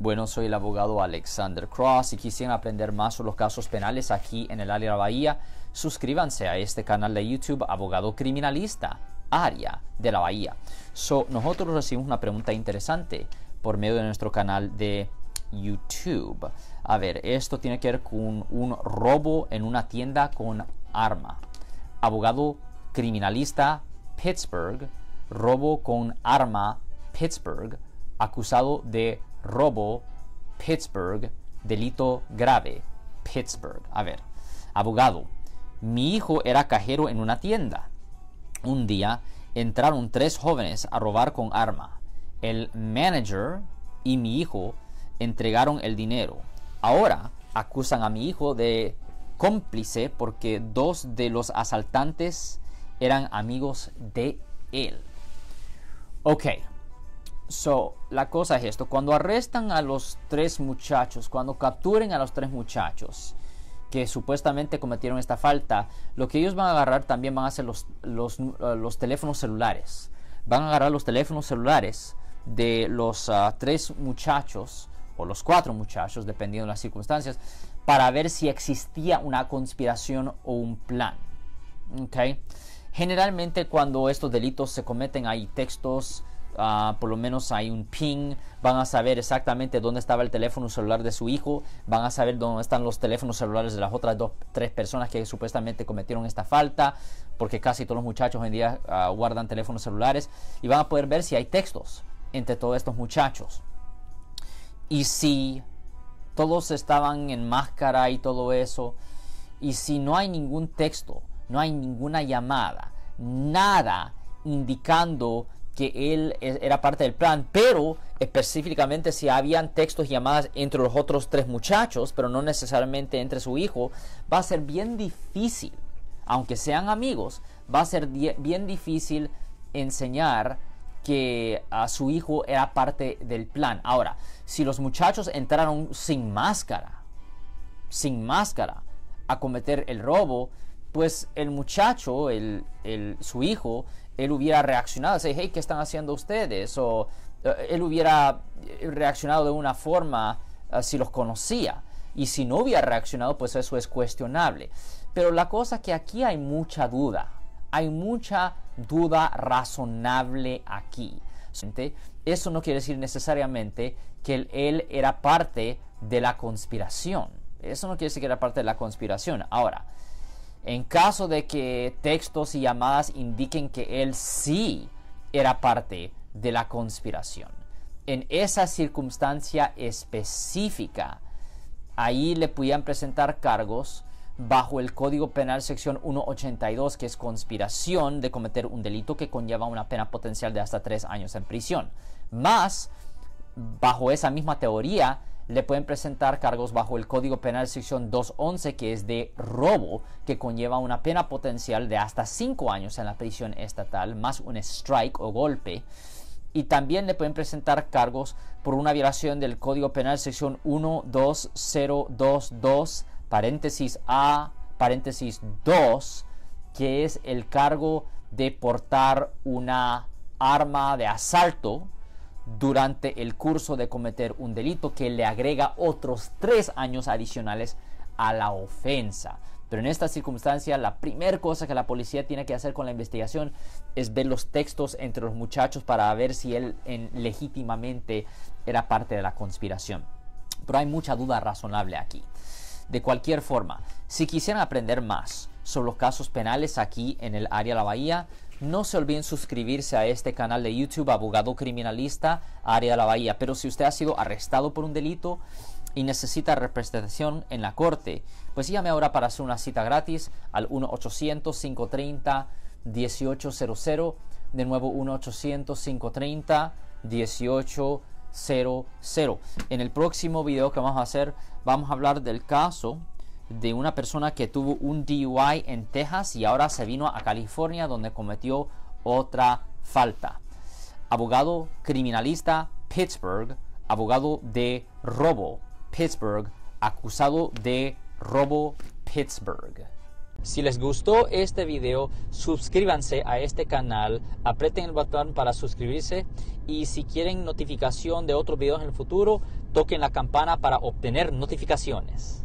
Bueno, soy el abogado Alexander Cross y quisieran aprender más sobre los casos penales aquí en el área de la Bahía, suscríbanse a este canal de YouTube Abogado Criminalista, área de la Bahía. So, nosotros recibimos una pregunta interesante por medio de nuestro canal de YouTube. A ver, esto tiene que ver con un robo en una tienda con arma. Abogado criminalista Pittsburgh, robo con arma Pittsburgh, acusado de robo, Pittsburgh, delito grave, Pittsburgh. A ver, abogado, mi hijo era cajero en una tienda. Un día entraron tres jóvenes a robar con arma. El manager y mi hijo entregaron el dinero. Ahora acusan a mi hijo de cómplice porque dos de los asaltantes eran amigos de él. Ok, So, la cosa es esto, cuando arrestan a los tres muchachos, cuando capturen a los tres muchachos que supuestamente cometieron esta falta, lo que ellos van a agarrar también van a ser los, los, uh, teléfonos celulares. Van a agarrar los teléfonos celulares de los uh, tres muchachos o los cuatro muchachos, dependiendo de las circunstancias, para ver si existía una conspiración o un plan. Okay. Generalmente cuando estos delitos se cometen hay textos Ah, por lo menos hay un ping, van a saber exactamente dónde estaba el teléfono celular de su hijo, van a saber dónde están los teléfonos celulares de las otras dos, tres personas que supuestamente cometieron esta falta, porque casi todos los muchachos hoy en día ah, guardan teléfonos celulares. Y van a poder ver si hay textos entre todos estos muchachos. Y si todos estaban en máscara y todo eso, y si no hay ningún texto, no hay ninguna llamada, nada indicando que él era parte del plan, pero específicamente si habían textos y llamadas entre los otros tres muchachos, pero no necesariamente entre su hijo, va a ser bien difícil, aunque sean amigos, va a ser bien difícil enseñar que a su hijo era parte del plan. Ahora, si los muchachos entraron sin máscara, sin máscara, a cometer el robo, pues el muchacho, el, su hijo, él hubiera reaccionado, decir, hey, ¿qué están haciendo ustedes? O eh, él hubiera reaccionado de una forma eh, si los conocía. Y si no hubiera reaccionado, pues eso es cuestionable. Pero la cosa es que aquí hay mucha duda. Hay mucha duda razonable aquí. Eso no quiere decir necesariamente que él era parte de la conspiración. Eso no quiere decir que era parte de la conspiración. Ahora, en caso de que textos y llamadas indiquen que él sí era parte de la conspiración. En esa circunstancia específica, ahí le podían presentar cargos bajo el Código Penal sección 182, que es conspiración de cometer un delito que conlleva una pena potencial de hasta tres años en prisión. Más, bajo esa misma teoría, le pueden presentar cargos bajo el Código Penal sección 211 que es de robo que conlleva una pena potencial de hasta 5 años en la prisión estatal más un strike o golpe. Y también le pueden presentar cargos por una violación del Código Penal sección 12022 paréntesis A paréntesis 2 que es el cargo de portar una arma de asalto durante el curso de cometer un delito que le agrega otros tres años adicionales a la ofensa. Pero en esta circunstancia, la primera cosa que la policía tiene que hacer con la investigación es ver los textos entre los muchachos para ver si él legítimamente era parte de la conspiración. Pero hay mucha duda razonable aquí. De cualquier forma, si quisieran aprender más sobre los casos penales aquí en el área de la Bahía, no se olviden suscribirse a este canal de YouTube Abogado Criminalista Área de la Bahía. Pero si usted ha sido arrestado por un delito y necesita representación en la corte, pues llame ahora para hacer una cita gratis al 1-800-530-1800. De nuevo 1-800-530-1800. En el próximo video que vamos a hacer, vamos a hablar del caso de una persona que tuvo un DUI en Texas y ahora se vino a California donde cometió otra falta. Abogado criminalista Pittsburgh, abogado de robo Pittsburgh, acusado de robo Pittsburgh. Si les gustó este video, suscríbanse a este canal, aprieten el botón para suscribirse y si quieren notificación de otros videos en el futuro, toquen la campana para obtener notificaciones.